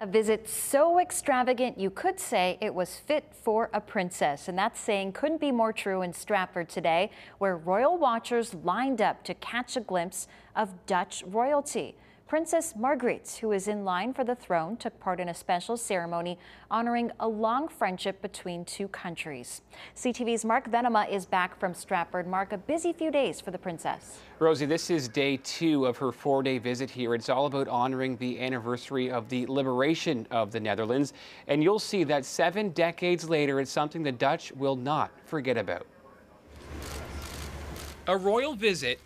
A visit so extravagant you could say it was fit for a princess. And that saying couldn't be more true in Stratford today, where royal watchers lined up to catch a glimpse of Dutch royalty. Princess Margriet, who is in line for the throne, took part in a special ceremony honoring a long friendship between two countries. CTV's Marc Venema is back from Stratford. Marc, a busy few days for the princess. Rosie, this is day two of her four-day visit here. It's all about honoring the anniversary of the liberation of the Netherlands. And you'll see that seven decades later, it's something the Dutch will not forget about. A royal visit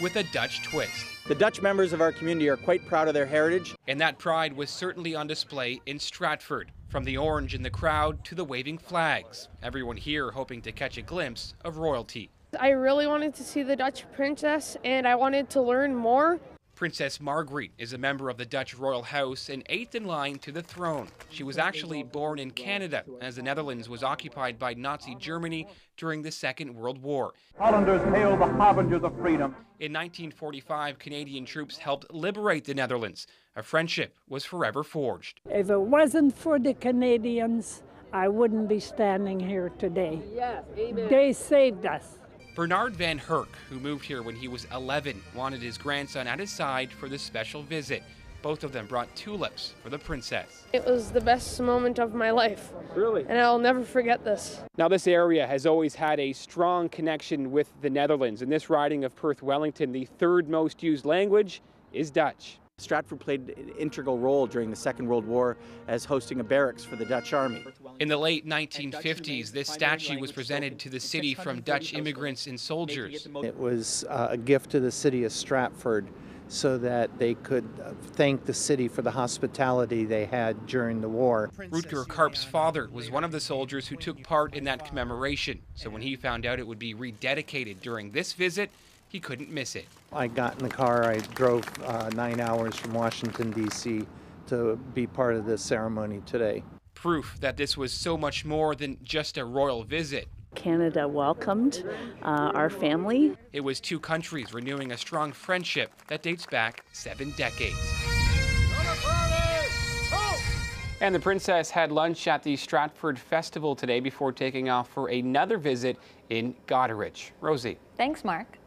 with a Dutch twist. The Dutch members of our community are quite proud of their heritage. And that pride was certainly on display in Stratford. From the orange in the crowd to the waving flags. Everyone here hoping to catch a glimpse of royalty. I really wanted to see the Dutch princess and I wanted to learn more Princess Margriet is a member of the Dutch royal house and eighth in line to the throne. She was actually born in Canada, as the Netherlands was occupied by Nazi Germany during the Second World War. Hollanders hail the harbingers of freedom. In 1945, Canadian troops helped liberate the Netherlands. A friendship was forever forged. If it wasn't for the Canadians, I wouldn't be standing here today. Yes, amen. They saved us. Bernard Van Herk, who moved here when he was 11, wanted his grandson at his side for this special visit. Both of them brought tulips for the princess. It was the best moment of my life. Really? And I'll never forget this. Now, this area has always had a strong connection with the Netherlands. In this riding of Perth Wellington, the third most used language is Dutch. Stratford played an integral role during the Second World War as hosting a barracks for the Dutch Army. In the late 1950s, this statue was presented to the city from Dutch immigrants and soldiers. It was uh, a gift to the city of Stratford so that they could uh, thank the city for the hospitality they had during the war. Rutger Karp's father was one of the soldiers who took part in that commemoration. So when he found out it would be rededicated during this visit, he couldn't miss it. I got in the car, I drove uh, nine hours from Washington, D.C. to be part of this ceremony today. Proof that this was so much more than just a royal visit. Canada welcomed uh, our family. It was two countries renewing a strong friendship that dates back seven decades. And the princess had lunch at the Stratford Festival today before taking off for another visit in Goderich. Rosie. Thanks, Marc.